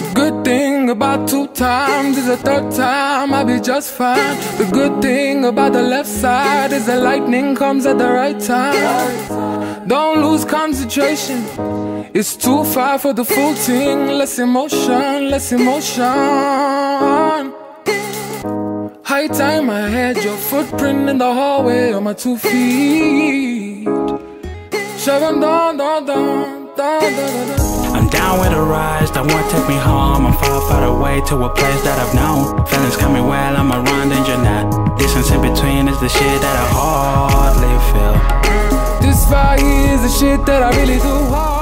The good thing about two times is the third time I'll be just fine. The good thing about the left side is the lightning comes at the right time. Don't lose concentration. It's too far for the full team. Less emotion, less emotion. High time I had your footprint in the hallway on my two feet. Shoving down, down, down, down, down, down, down. I'm down with a rise, that won't take me home. I'm far, far away to a place that I've known. Feelings coming well, I'm around and you're not. Distance in between is the shit that I hardly feel. This fire is the shit that I really do hard.